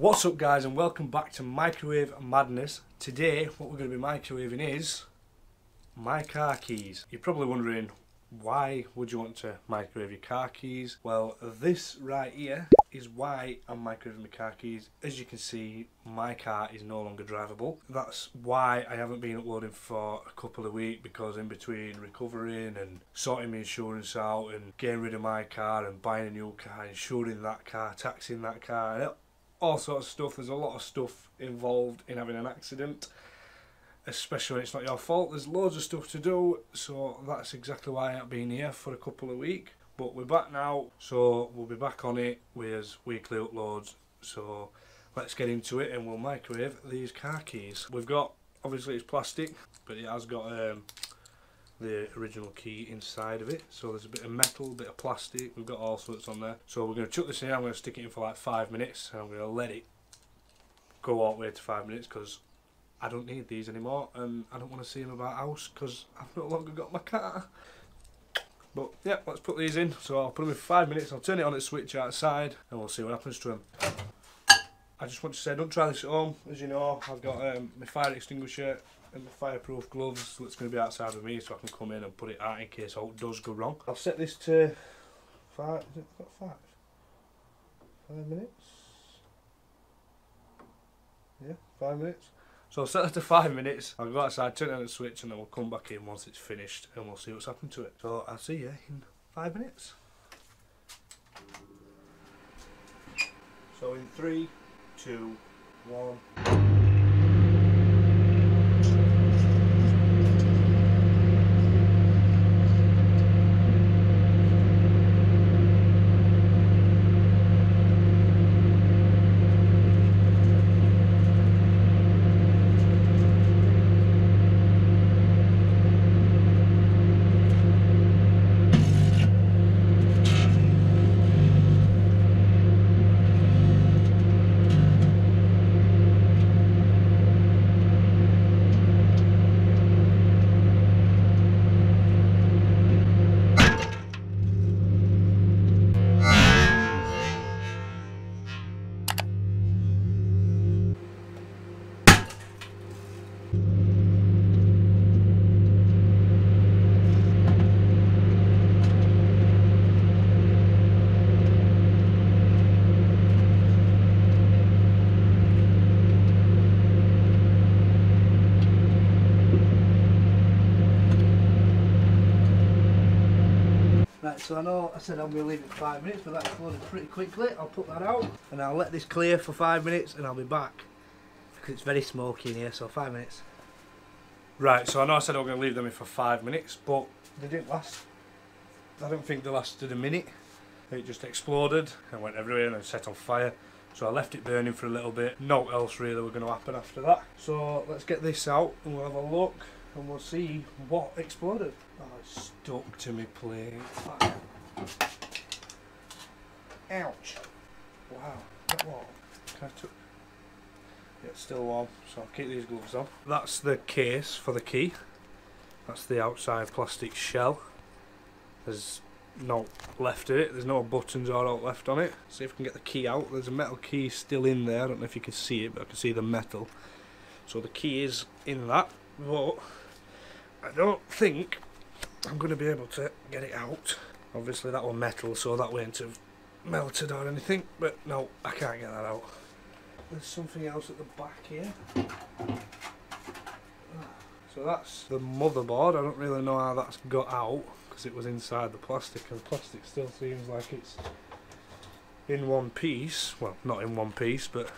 What's up guys and welcome back to Microwave Madness. Today what we're going to be microwaving is my car keys. You're probably wondering why would you want to microwave your car keys? Well this right here is why I'm microwaving my car keys. As you can see my car is no longer drivable. That's why I haven't been uploading for a couple of weeks because in between recovering and sorting my insurance out and getting rid of my car and buying a new car, insuring that car, taxing that car all sorts of stuff. There's a lot of stuff involved in having an accident, especially when it's not your fault. There's loads of stuff to do, so that's exactly why I've been here for a couple of weeks. But we're back now, so we'll be back on it with weekly uploads. So let's get into it and we'll microwave these car keys. We've got, obviously it's plastic, but it has got um, the original key inside of it. So there's a bit of metal, a bit of plastic, we've got all sorts on there. So we're going to chuck this in, I'm going to stick it in for like five minutes and I'm going to let it go all the way to five minutes because I don't need these anymore and I don't want to see them about house because I've no longer got my car. But yeah, let's put these in. So I'll put them in five minutes, I'll turn it on the switch outside and we'll see what happens to them. I just want to say, don't try this at home. As you know, I've got um, my fire extinguisher fireproof gloves that's going to be outside with me so I can come in and put it out in case all does go wrong. I'll set this to five, is it five? Five minutes? Yeah, five minutes. So I'll set it to five minutes, I'll go outside, turn on the switch and then we'll come back in once it's finished and we'll see what's happened to it. So I'll see you in five minutes. So in three, two, one. So I know I said I'm going to leave it five minutes, but that's loaded pretty quickly. I'll put that out and I'll let this clear for five minutes and I'll be back because it's very smoky in here, so five minutes. Right, so I know I said I was going to leave them in for five minutes, but they didn't last. I don't think they lasted a minute. It just exploded and went everywhere and then set on fire. So I left it burning for a little bit. No else really was going to happen after that. So let's get this out and we'll have a look and we'll see what exploded. Oh, it's stuck to me plate. Ouch. Wow, that warm. Can I yeah, it's still warm, so I'll keep these gloves on. That's the case for the key. That's the outside plastic shell. There's no left of it, there's no buttons or all left on it. See if we can get the key out. There's a metal key still in there, I don't know if you can see it, but I can see the metal. So the key is in that, but I don't think I'm going to be able to get it out. Obviously that was metal so that won't have melted or anything, but no, I can't get that out. There's something else at the back here. So that's the motherboard, I don't really know how that's got out because it was inside the plastic and the plastic still seems like it's in one piece, well not in one piece but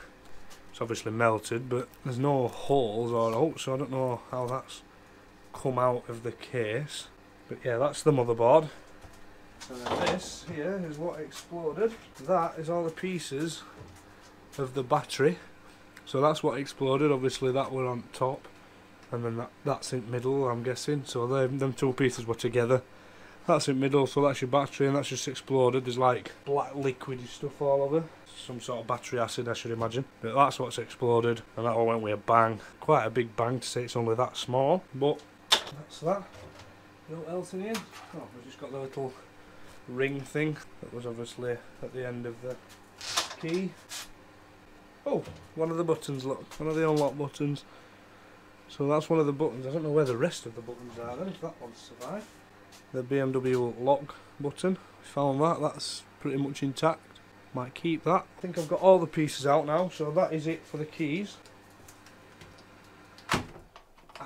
it's obviously melted but there's no holes or out so I don't know how that's come out of the case. But yeah, that's the motherboard. And then this here is what exploded. That is all the pieces of the battery. So that's what exploded. Obviously that were on top. And then that, that's in middle, I'm guessing. So them, them two pieces were together. That's in middle, so that's your battery, and that's just exploded. There's like black liquidy stuff all over. Some sort of battery acid, I should imagine. But that's what's exploded, and that all went with a bang. Quite a big bang to say it's only that small, but that's that. What else in here? Oh, we've just got the little ring thing that was obviously at the end of the key. Oh, one of the buttons, look. One of the unlock buttons. So that's one of the buttons. I don't know where the rest of the buttons are then, if that one's survived. The BMW lock button. We Found that. That's pretty much intact. Might keep that. I think I've got all the pieces out now, so that is it for the keys.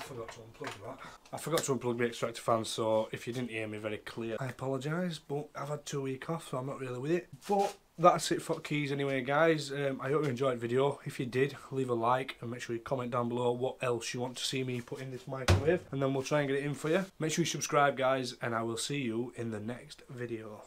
I forgot to unplug that. I forgot to unplug the extractor fan, so if you didn't hear me very clear, I apologise, but I've had two week off, so I'm not really with it. But that's it for keys anyway, guys. Um, I hope you enjoyed the video. If you did, leave a like and make sure you comment down below what else you want to see me put in this microwave, and then we'll try and get it in for you. Make sure you subscribe, guys, and I will see you in the next video.